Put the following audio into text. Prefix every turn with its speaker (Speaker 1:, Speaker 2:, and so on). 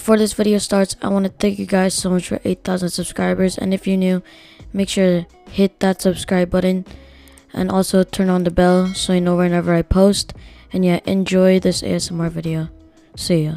Speaker 1: before this video starts, I want to thank you guys so much for 8,000 subscribers. And if you're new, make sure to hit that subscribe button and also turn on the bell so you know whenever I post. And yeah, enjoy this ASMR video. See ya.